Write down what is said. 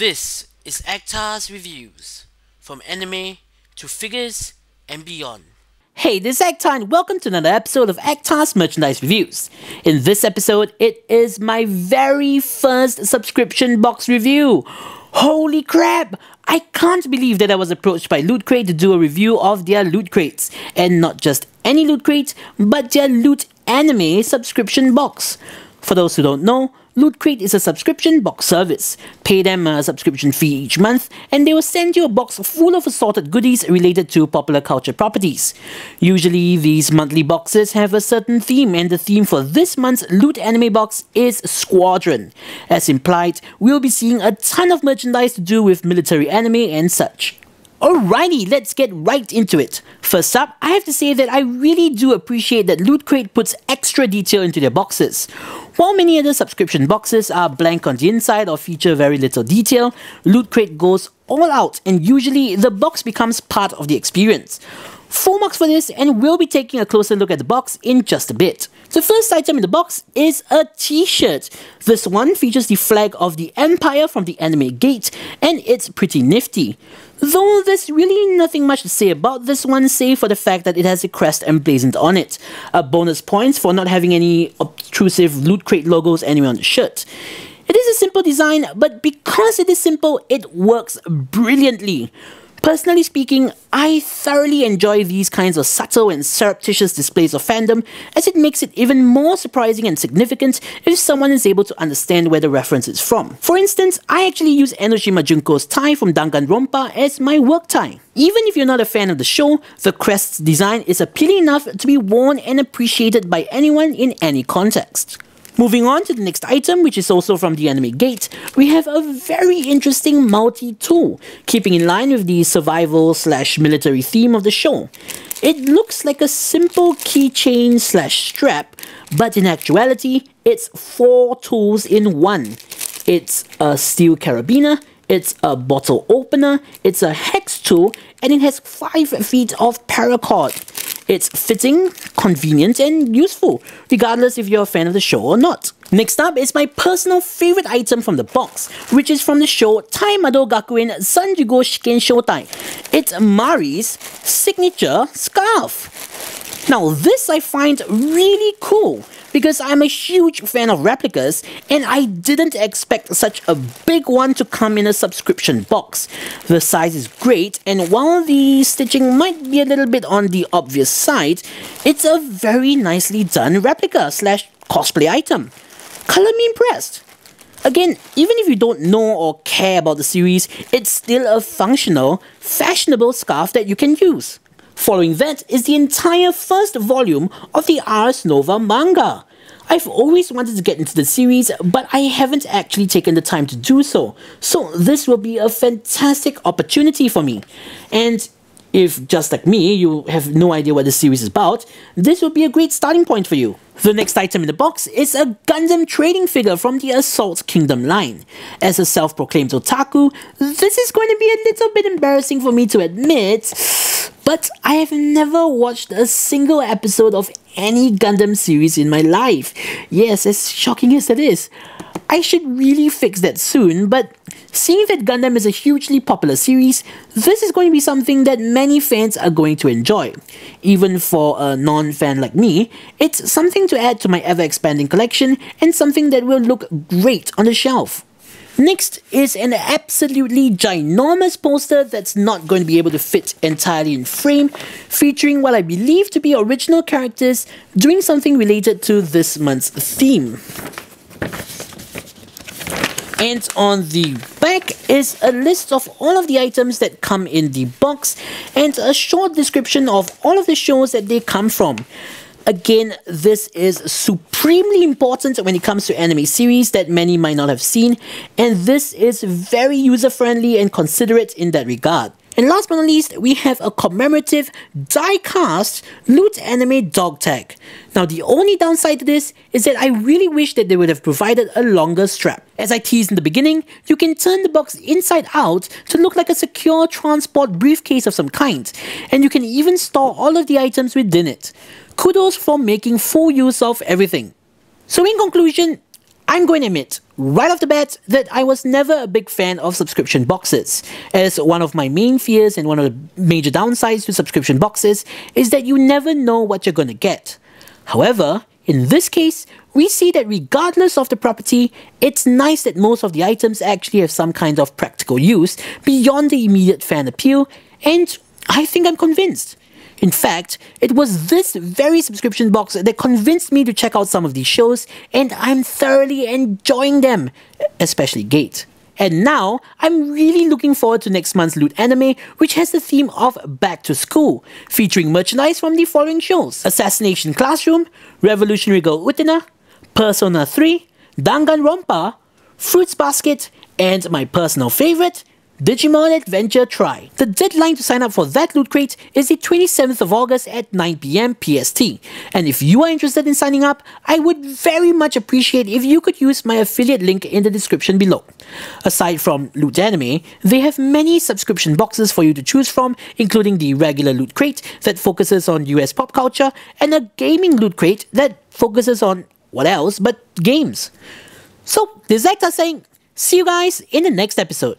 This is Actar's Reviews, from anime to figures and beyond. Hey, this is Actar and welcome to another episode of Actar's Merchandise Reviews. In this episode, it is my very first subscription box review. Holy crap! I can't believe that I was approached by Loot Crate to do a review of their loot crates. And not just any loot crate, but their loot anime subscription box. For those who don't know, Loot Crate is a subscription box service. Pay them a subscription fee each month, and they will send you a box full of assorted goodies related to popular culture properties. Usually, these monthly boxes have a certain theme, and the theme for this month's Loot Anime box is Squadron. As implied, we'll be seeing a ton of merchandise to do with military anime and such. Alrighty, let's get right into it. First up, I have to say that I really do appreciate that Loot Crate puts extra detail into their boxes. While many other subscription boxes are blank on the inside or feature very little detail, Loot Crate goes all out and usually the box becomes part of the experience. Full marks for this and we'll be taking a closer look at the box in just a bit. The first item in the box is a t-shirt. This one features the flag of the Empire from the anime Gate and it's pretty nifty. Though there's really nothing much to say about this one save for the fact that it has a crest emblazoned on it. A bonus points for not having any obtrusive Loot Crate logos anywhere on the shirt. It is a simple design, but because it is simple, it works brilliantly. Personally speaking, I thoroughly enjoy these kinds of subtle and surreptitious displays of fandom as it makes it even more surprising and significant if someone is able to understand where the reference is from. For instance, I actually use Enoshima Junko's tie from Danganronpa as my work tie. Even if you're not a fan of the show, the crest's design is appealing enough to be worn and appreciated by anyone in any context. Moving on to the next item, which is also from the anime Gate, we have a very interesting multi-tool, keeping in line with the survival slash military theme of the show. It looks like a simple keychain slash strap, but in actuality, it's four tools in one. It's a steel carabiner, it's a bottle opener, it's a hex tool, and it has 5 feet of paracord. It's fitting, convenient, and useful, regardless if you're a fan of the show or not. Next up is my personal favorite item from the box, which is from the show Taimado Gakuen Sanjugo Shiken Shotai. It's Mari's signature scarf. Now this I find really cool because I'm a huge fan of replicas and I didn't expect such a big one to come in a subscription box. The size is great and while the stitching might be a little bit on the obvious side, it's a very nicely done replica slash cosplay item. Color me impressed. Again, even if you don't know or care about the series, it's still a functional, fashionable scarf that you can use. Following that is the entire first volume of the Ars Nova manga. I've always wanted to get into the series, but I haven't actually taken the time to do so, so this will be a fantastic opportunity for me. And if, just like me, you have no idea what the series is about, this will be a great starting point for you. The next item in the box is a Gundam trading figure from the Assault Kingdom line. As a self-proclaimed otaku, this is going to be a little bit embarrassing for me to admit, but I have never watched a single episode of any Gundam series in my life. Yes, as shocking as that is. I should really fix that soon, but seeing that Gundam is a hugely popular series, this is going to be something that many fans are going to enjoy. Even for a non-fan like me, it's something to add to my ever-expanding collection and something that will look great on the shelf. Next is an absolutely ginormous poster that's not going to be able to fit entirely in frame, featuring what I believe to be original characters doing something related to this month's theme. And on the back is a list of all of the items that come in the box and a short description of all of the shows that they come from. Again, this is supremely important when it comes to anime series that many might not have seen, and this is very user-friendly and considerate in that regard. And last but not least, we have a commemorative die-cast Loot Anime dog tag. Now the only downside to this is that I really wish that they would have provided a longer strap. As I teased in the beginning, you can turn the box inside out to look like a secure transport briefcase of some kind, and you can even store all of the items within it. Kudos for making full use of everything. So in conclusion, I'm going to admit, right off the bat, that I was never a big fan of subscription boxes, as one of my main fears and one of the major downsides to subscription boxes is that you never know what you're going to get. However, in this case, we see that regardless of the property, it's nice that most of the items actually have some kind of practical use beyond the immediate fan appeal, and I think I'm convinced. In fact, it was this very subscription box that convinced me to check out some of these shows, and I'm thoroughly enjoying them, especially Gate. And now, I'm really looking forward to next month's Loot Anime, which has the theme of Back to School, featuring merchandise from the following shows Assassination Classroom, Revolutionary Girl Utena, Persona 3, Danganronpa, Fruits Basket, and my personal favorite, Digimon Adventure tri. The deadline to sign up for that loot crate is the 27th of August at 9pm PST. And if you are interested in signing up, I would very much appreciate if you could use my affiliate link in the description below. Aside from Loot Anime, they have many subscription boxes for you to choose from, including the regular loot crate that focuses on US pop culture and a gaming loot crate that focuses on what else but games. So, this is saying, see you guys in the next episode.